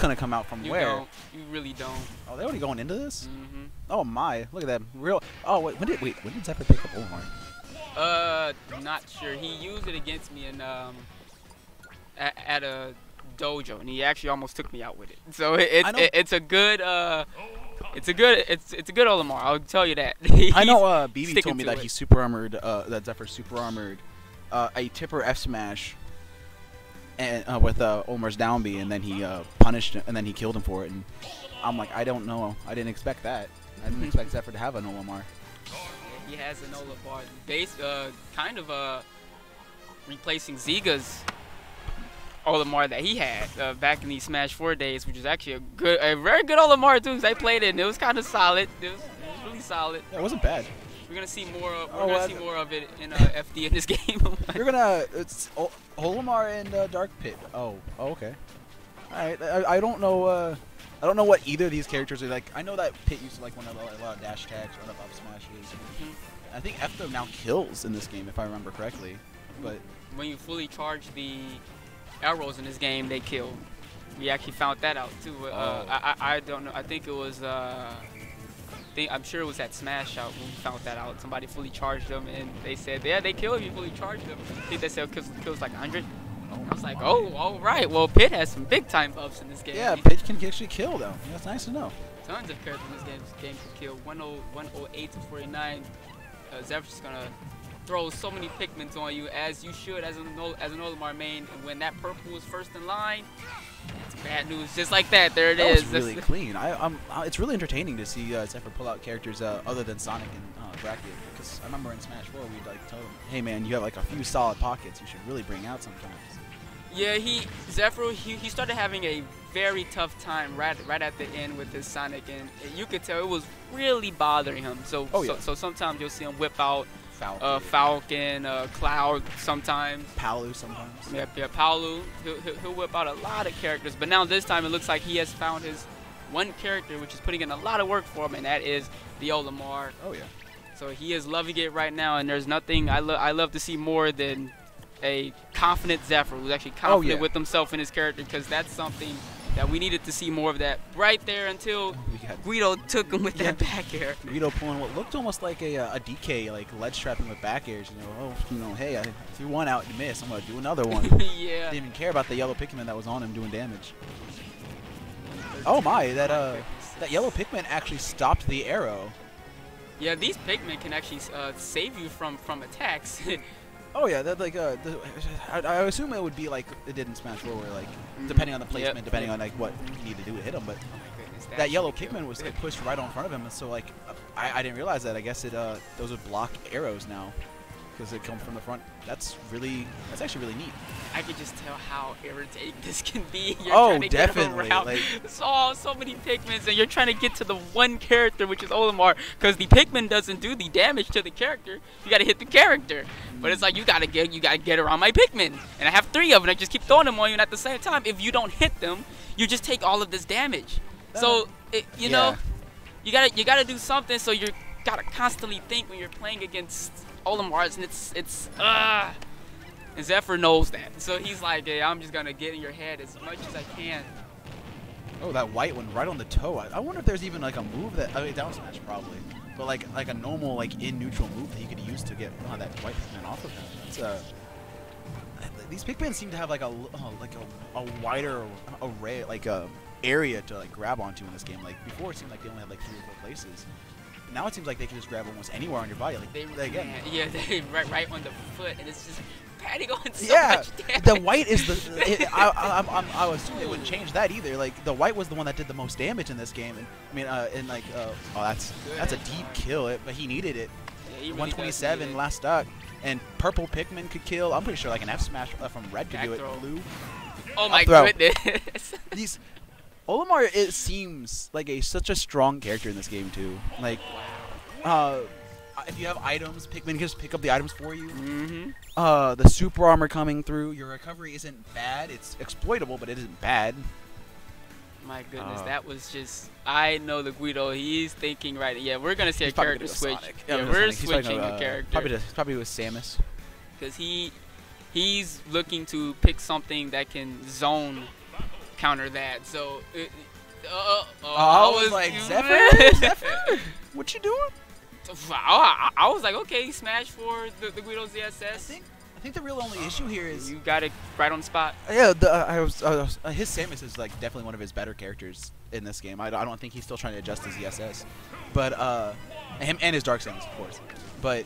gonna come out from You where? don't. You really don't. Oh, they already going into this? hmm Oh my! Look at that real. Oh wait, when did wait? When did Zephyr pick up Olimar? Uh, not sure. He used it against me in um at, at a dojo, and he actually almost took me out with it. So it, it, it it's a good uh, it's a good it's it's a good Olimar. I'll tell you that. I know. Uh, BB told me to that it. he's super armored. Uh, that Zephyr super armored. Uh, a tipper F smash. And uh, with uh, Omar's down B, and then he uh, punished him, and then he killed him for it. And I'm like, I don't know. I didn't expect that. I didn't expect Zephyr to have an Olimar. He has an Olimar base, uh, kind of uh, replacing Ziga's Olimar that he had uh, back in these Smash 4 days, which is actually a good, a very good Olimar too. 'cause I played it and it was kind of solid. It was, it was really solid. Yeah, it wasn't bad. We're gonna see more. Of, we're Oh, gonna see more of it in uh, FD in this game. You're gonna it's o- Olimar and uh, Dark Pit. Oh, oh okay. All right. I, I don't know. Uh, I don't know what either of these characters are like. I know that Pit used to like one of the, a lot of dash attacks, run up up smashes. Mhm. I think Efto now kills in this game, if I remember correctly. But when you fully charge the arrows in this game, they kill. We actually found that out too. Uh, Oh. I, I I don't know. I think it was. Uh, Think I'm sure it was at Smash Out when we found that out. Somebody fully charged them, and they said, "Yeah, they kill if you fully charge them." I think they said kills, kills like 100. I was like, "Oh, all right. Well, Pit has some big time buffs in this game. yeah, Pit can actually kill though. That's nice to know. Tons of characters in this game, this game can kill. 10 108 to 49. Uh, Zephyr's gonna throw so many Pikmins on you as you should as an as an Olimar main. And when that purple is first in line, it's bad news. Just like that, there it That is. That's really clean. I, uh, it's really entertaining to see uh, Zephyr pull out characters uh, other than Sonic and uh, Bracket. Because I remember in Smash 4, we'd like tell them, "Hey man, you have like a few solid pockets. You should really bring out sometimes." yeah, he Zephyr he, he started having a very tough time right right at the end with his Sonic, and you could tell it was really bothering him. So Oh, so, so sometimes you'll see him whip out Falcon, uh, Falcon, uh, Cloud sometimes. Palu sometimes. Yeah, yeah, Paolo, he'll, he'll, he'll whip out a lot of characters, but now this time it looks like he has found his one character, which is putting in a lot of work for him, and that is the Olimar. Oh yeah. So he is loving it right now, and there's nothing I, lo- I love to see more than a confident Zephyr who's actually confident Oh, yeah. with himself and his character, because that's something that we needed to see more of that right there until Guido took him with Yeah. that back air. Guido pulling what looked almost like a, uh, a DK, like ledge trapping with back airs. You know, oh, you know, hey, I threw one out and missed. I'm gonna do another one. yeah. Didn't even care about the yellow Pikmin that was on him doing damage. Oh my, that uh, that yellow Pikmin actually stopped the arrow. Yeah, these Pikmin can actually uh, save you from from attacks. Oh yeah, that like uh, the, I, I assume it would be like it did in Smash 4, where like depending on the Yep, placement, depending on like what you need to do to hit him, but Oh goodness, that that's yellow. Pikmin was like, pushed right on front of him, and so like I, I didn't realize that. I guess it uh those would block arrows now because it comes from the front. That's really that's actually really neat. I could just tell how irritating this can be. You're Oh, trying to definitely, Get like- so, so many Pikmins, and you're trying to get to the one character, which is Olimar, because the Pikmin doesn't do the damage to the character. You gotta hit the character. But it's like you gotta get you gotta get around my Pikmin, and I have three of them. I just keep throwing them on you, and at the same time, if you don't hit them, you just take all of this damage. So it, you know, you gotta you gotta do something. So you gotta constantly think when you're playing against Olimars, and it's it's uh and Zephyr knows that. So he's like, hey, I'm just gonna get in your head as much as I can. Oh, that white one right on the toe. I, I wonder if there's even like a move that I mean down smash probably, but like like a normal like in neutral move that he could use to get uh, that white Pikmin off of him. Uh, these Pikmin seem to have like a uh, like a, a wider array like a area to like grab onto in this game. Like before, it seemed like they only had like three or four places. Now it seems like they can just grab almost anywhere on your body. Like They they again. yeah, they right right on the foot, and it's just patting on so yeah, much damage. the white is the. It, I, I, I'm, I'm, I assume they wouldn't change that either. Like the white was the one that did the most damage in this game, and I mean, uh, and like, uh, oh, that's that's a deep kill. It, but he needed it. Yeah, he really 127 need last duck, and purple Pikmin could kill. I'm pretty sure like an F smash uh, from red could Back do it. throw. Blue. Oh my goodness. These Olimar, it seems like a such a strong character in this game too. Like, uh, if you have items, Pikmin can just pick up the items for you. mm-hmm. Uh, the super armor coming through. Your recovery isn't bad. It's exploitable, but it isn't bad. My goodness, Uh, that was just. I know the Guido. He's thinking right. Yeah, we're gonna see a He's probably character gonna switch. Sonic. Yeah, I'm we're Sonic. Switching gonna, a uh, character. Probably, to, probably with Samus. because he he's looking to pick something that can zone counter that. So, it, uh, uh, Oh, I was like, Zephyr? Zephyr? What you doing? I, I, I was like, okay, smash for the, the Guido I ZSS. think I think the real only issue here is You got it right on the spot. yeah. The, uh, I was, uh, his Samus is like definitely one of his better characters in this game. I, don't- I don't think he's still trying to adjust his ZSS, but uh, him and his Dark Samus of course. But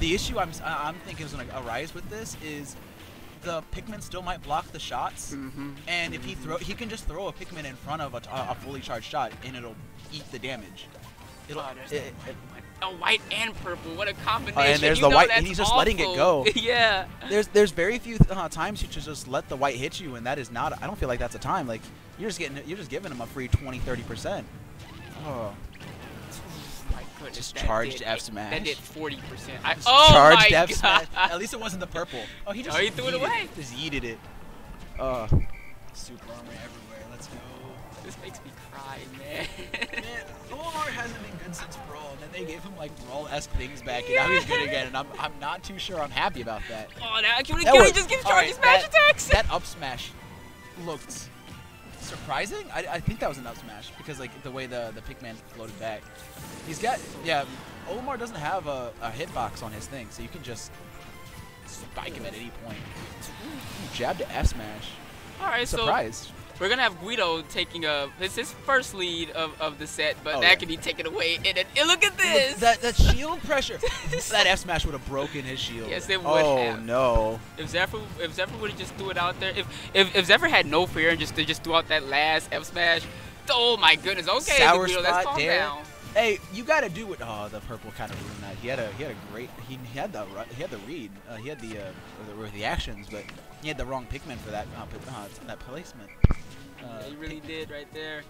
the issue I'm I- I'm thinking is going to arise with this is the Pikmin still might block the shots. Mm-hmm. And if he throw, he can just throw a Pikmin in front of a, a fully charged shot, and it'll eat the damage. It'll, Oh, there's it- that it- A white and purple. What a combination. Oh, and there's You the know white- that's he's just letting it go. yeah. there's there's very few uh, times you should just let the white hit you, and that is not. I don't feel like that's a time. Like you're just getting, you're just giving him a free 20, 30 percent. Oh, My. Just that charged did- F That smash. did 40%. I, oh charged my F god. smash. At least it wasn't the purple. Oh, he just Oh, he threw it away. Just yeeted it. Uh, super armor everywhere. Let's go. This makes me cry, man. Man, Omar hasn't been good since Brawl, and then they gave him like Brawl-esque things back, and now he's good again, and I'm, I'm not too sure I'm happy about that. oh, now can we, That can we just give all Charlie right, smash that- attacks? That up smash looked surprising. I, I think that was an up smash because like the way the the Pikmin floated back. He's got yeah. Omar doesn't have a, a hitbox on his thing, so you can just spike him at any point. Ooh, jab to F smash. All right, so Surprised. We're gonna have Guido taking a it's his first lead of, of the set, but Oh, that yeah. can be taken away. And, then and look at Look, this. that that shield pressure. that F smash would have broken his shield. Yes, it would Oh have. no. If Zephyr if Zephyr would have just threw it out there, if if, if Zephyr had no fear and just just threw out that last F smash, oh my goodness. Okay, Sour Guido, spot let's calm there. down. Hey, you gotta do what? Oh, the purple kind of ruined that. He had a he had a great he, he had the he had the read. Uh, he had the uh, the, or the actions, but he had the wrong Pikmin for that uh, uh, that placement. Uh, he really did right there.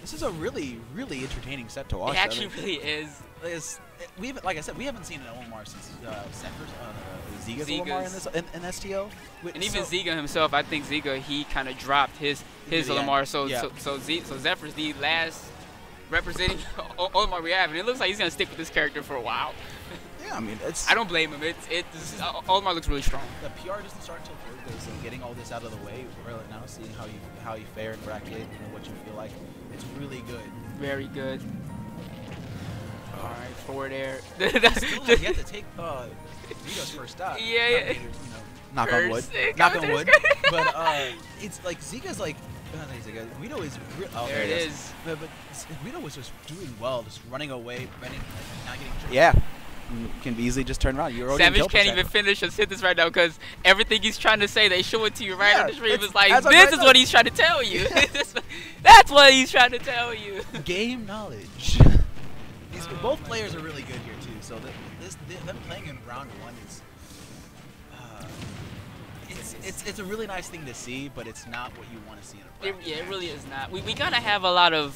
this is a really really entertaining set to watch. It actually really is. is we haven't like I said we haven't seen an Omar since uh, Zephyr's uh, Ziga's Omar in Ziga's. this in, in STO. And even so- Ziga himself, I think Ziga he kind of dropped his his Yeah, Lamar. So yeah. so so, Z, so Zephyr's the last representing O- Omar we have, and it looks like he's gonna stick with this character for a while. Yeah, I mean it's I don't blame him. It's it's uh, looks really strong. the PR doesn't start until Thursday, so getting all this out of the way early now, seeing how you how you fare in bracket, you know what you feel like, it's really good. Very good. All right, forward air. Still, you have to take uh, Vito's first stop. Yeah, yeah. Vito's, you know, knock on wood. Knock on wood. but uh, it's like Ziga's like. Uh. Guido is. Re- oh, There it it is. But, but s- Guido was just doing well, just running away, preventing, like, not getting. Yeah. Can easily just turn around. You're already Savage can't even finish a sentence right now because everything he's trying to say, they show it to you right Yeah, on the stream. it's- like this is what he's trying to tell you. That's what he's trying to tell you. game knowledge. These both players are really good here too. So the, this th them playing in round one is. Uh, it's, it's it's a really nice thing to see, but it's not what you want to see in a It, bracket. yeah, it really is not. We, we gotta have a lot of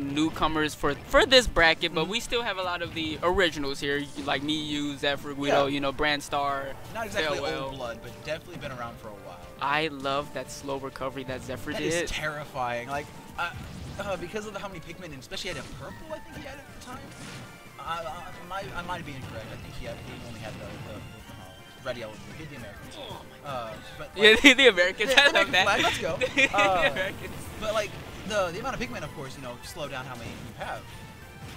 newcomers for for this bracket, but Mhm. we still have a lot of the originals here, like me, you, Zephyr, Guido, Yeah. you know, Brandstar. Not exactly Farewell. old blood, but definitely been around for a while. I love that slow recovery that Zephyr That did. is terrifying. Like, uh, uh, because of the, how many Pikmin, and especially had a purple, I think he had at the time. I, I, might, I might be incorrect. I think he had, he only had the, the, uh, red, yellow, blue. He the Americans. Uh, but yeah, the, the Americans. I love American that. flag, let's go. the Uh, Americans. but like the the amount of Pikmin, of course, you know, slow down how many you have.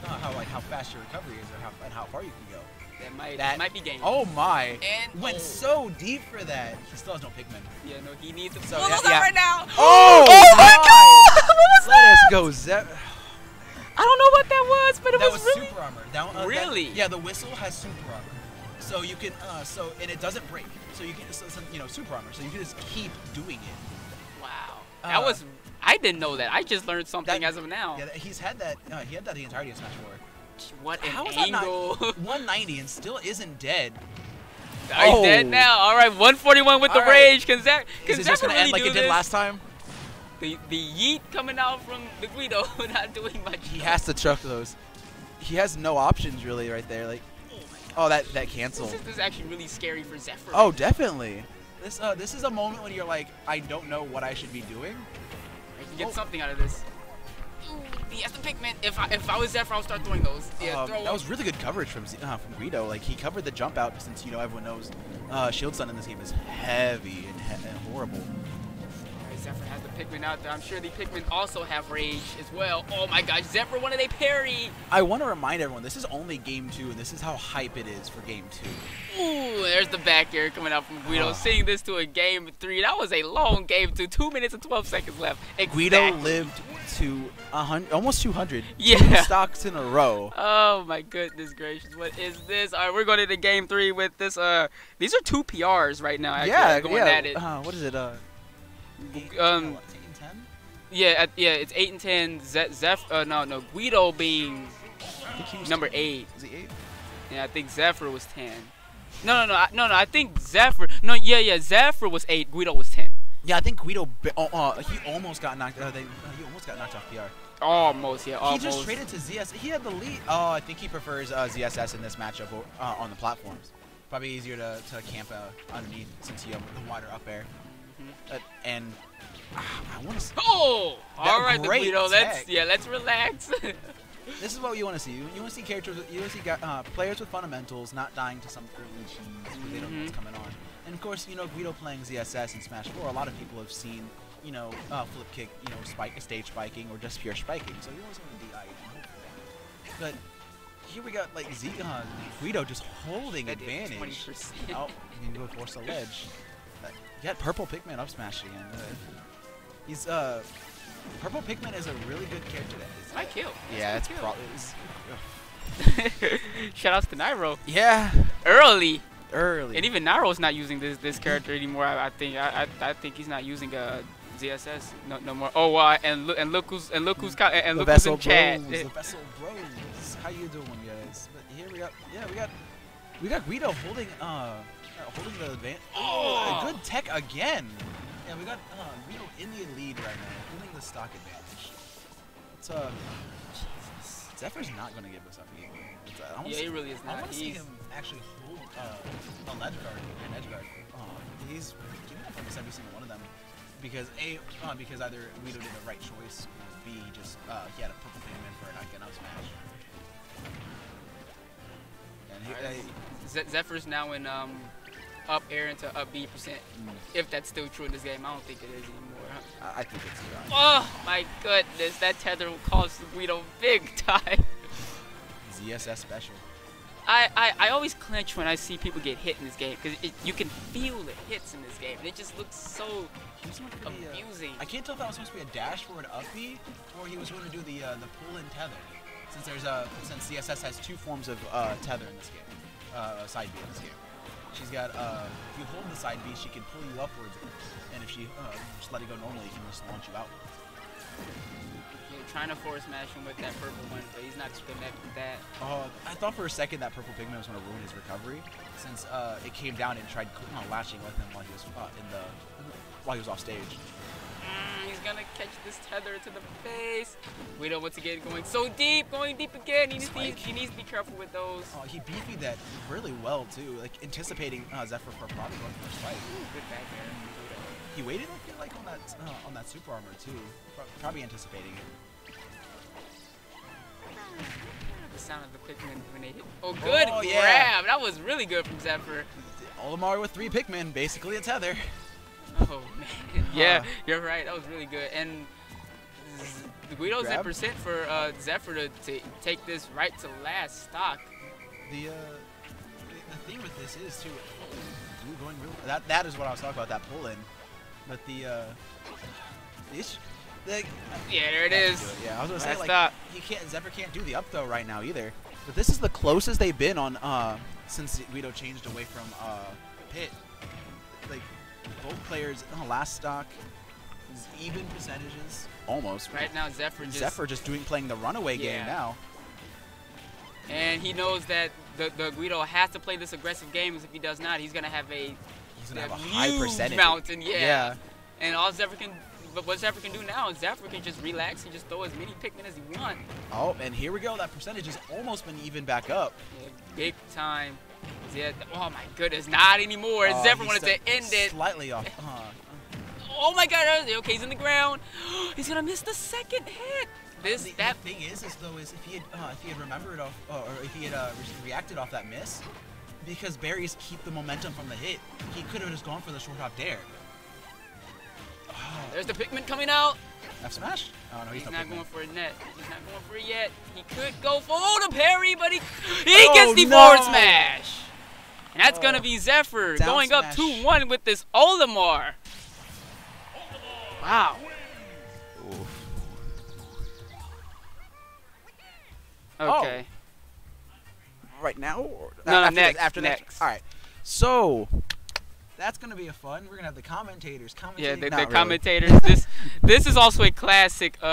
Uh, how like how fast your recovery is, or how and how far you can go. That might That might be game. Oh my! And Went oh. so deep for that. He still has no Pikmin. Yeah, no, he needs to So, pull yeah, those yeah. right now. Oh, oh my my! god! What was Let that? us go, Zep. I don't know what that was, but it that was, was really. super armor. That, uh, that- yeah, the whistle has super armor. So you can, uh, so and it doesn't break. So you can, so, so, you know, super armor. So you can just keep doing it. Wow. That Uh, was. I didn't know that. I just learned something That- as of now. Yeah, he's had that. Uh, he had that the entirety of Smash 4. what an How is that not angle. 190 and still isn't dead? Are you dead Oh. now? All right, 141 with the All right. rage. Can Zach? Is Can Zach just gonna really end like do it did last time? The the yeet coming out from the Guido, not doing much. He has to chuck those. He has no options really right there. Like, oh that that cancel. This is, this is actually really scary for Zephyr. Oh, definitely. This uh, this is a moment when you're like, I don't know what I should be doing. I can get Oh. something out of this. Ooh, he has the Pikmin. If I, if I was Zephyr, I would start throwing those. Yeah, Um, throw that was really good coverage from Z- uh, from Guido. Like he covered the jump out since you know everyone knows uh, Shield Sun in this game is heavy and, he- and horrible. Zephyr has the Pikmin out there. I'm sure the Pikmin also have Rage as well. Oh my gosh, Zephyr, one of they parry. I want to remind everyone, this is only game two, and this is how hype it is for game two. Ooh, there's the back air coming out from Guido. Oh. Seeing this to a game three, that was a long game two. Two minutes and 12 seconds left. Guido lived to a hundred, almost 200 Yeah. two stocks in a row. Oh my goodness gracious, what is this? All right, we're going into game three with this. Uh, these are two PRs right now. Actually, yeah, going yeah. at it. Uh, what is it? Uh, Um, what, eight and 10? Yeah, at, yeah, it's eight and ten. Ze- Zeph, uh, no, no, Guido being I think he was number 10. eight. Was he eight? Yeah, I think Zephyr was ten. No, no, no, I, no, no. I think Zephyr. No, yeah, yeah. Zephyr was eight. Guido was ten. Yeah, I think Guido. Be- oh, uh, he almost got knocked. Uh, they, uh, he almost got knocked off PR. Almost, yeah, He almost. just traded to ZS. He had the lead. Oh, I think he prefers uh, ZSS in this matchup uh, on the platforms. Probably easier to, to camp uh, underneath since you have the wider up air. Uh, and ah, I want to. Oh, all right, Guido. Let's yeah, let's relax. This is what you want to see. You, want to see characters. With, you want to see uh, players with fundamentals, not dying to some cheese because they don't know what's Mhm. coming on. And of course, you know Guido playing ZSS in Smash 4. A lot of people have seen, you know, uh, flip kick, you know, spike, stage spiking, or just pure spiking. So you always want something DI. But here we got like Z, uh, Guido just holding That advantage. 20%. Oh, you can go force a ledge. You got purple Pikmin up smash again. Uh, he's uh, purple Pikmin is a really good character. That is. My kill. Yeah, it's That's probably. Shoutouts to Nairo. Yeah, Early. early. And even Nairo's not using this this character anymore. I, I think I, I I think he's not using uh ZSS no no more. Oh uh, and look and look who's and look who's co- and the look who's in chat. bros. The vessel bros. How you doing, guys? But here we got. Yeah, we got. We got Guido holding. Uh, holding the advantage. Oh! a good tech again. Yeah, we got uh, in the lead right now, holding the stock advantage. It's uh. Jesus. Zephyr's not gonna give us up. Uh, I Yeah, see- he really is not. I want to see him actually hold uh, a ledge guard, an edge guard. Uh, he's giving up almost every single one of them because a uh, because either Guido did the right choice, or b just uh, he had a purple payment for an icon up smash. And he, Alright. uh, Zephyr's now in um up air into up B percent. mm, If that's still true in this game, I don't think it is anymore. I, I think it's uh, Oh my goodness, that tether will cost Guido big time. ZSS special. I, I, I always clench when I see people get hit in this game because you can feel the hits in this game and it just looks so He was going to be, uh. I can't tell if that was supposed to be a dash forward up B or he was going to do the uh, the pull and tether. Since there's a since ZSS has two forms of uh, tether in this game, uh, side B in this game. She's got uh, if you hold the side B, she can pull you upwards, and if she uh, just let it go normally, she can just launch you outwards. You're trying to force smash him with that purple one, but he's not connected with that. Uh, I thought for a second that purple Pikmin was going to ruin his recovery, since uh, it came down and tried uh, lashing with him while he was uh, in the while he was off stage. Mm, gonna catch this tether to the face. Guido once again going so deep, going deep again. He needs, he, he needs to be careful with those. Oh, he beefied that really well too, like anticipating uh, Zephyr for probably going for a strike. Ooh, good back air. He waited, I feel like, on that uh, on that super armor too, probably anticipating it. The sound of the Pikmin when they hit. Oh, good Oh, grab. yeah. That was really good from Zephyr. Olimar with three Pikmin, basically a tether. Oh man, yeah, Huh. you're right. That was really good. And Z- the Guido's in Grab? percent for uh, Zephyr to, to take this right to last stock. The uh, the, the thing with this is too, blue going real. That that is what I was talking about, that pull in. But the uh, the issue, the, Yeah, there it Have to is. do it. Yeah, I was gonna say Last like stop. he can't Zephyr can't do the up throw right now either. But this is the closest they've been on uh since Guido changed away from uh pit. Like both players uh, last stock is even percentages almost. Right now, Zephyr just Zephyr just doing playing the runaway game now. and he knows that the, the Guido has to play this aggressive game. 'cause If he does not, he's gonna have a, He's gonna a have a high huge percentage. mountain. Yeah. Yeah. And all Zephyr can, but what Zephyr can do now is Zephyr can just relax and just throw as many Pikmin as he wants. Oh, and here we go. That percentage has almost been even back up. Yeah, big time. Oh my goodness, not anymore. Uh, Zephyr wanted to end it. Slightly off. Uh, Oh my god, okay, he's in the ground. he's gonna miss the second hit. This, the, that, the thing is, is though, is if he had, uh, if he had remembered off, uh, or if he had uh, re- reacted off that miss, because parries keep the momentum from the hit, he could have just gone for the short hop. Oh, There's the Pikmin coming out. F smash? Oh no, he's, He's no not Pikmin. going for a net. He's not going for it yet. He could go for oh, the parry, but he, he Oh, gets the no. forward smash. And that's going Oh. to be Zephyr Down going up smash. 2-1 with this Olimar. Wow. Oof. Okay. Right now? Or No, after next, This, after next. All right. So that's gonna be a fun. We're gonna have the commentators commentating. Yeah, the, the really. commentators. this this is also a classic. Uh,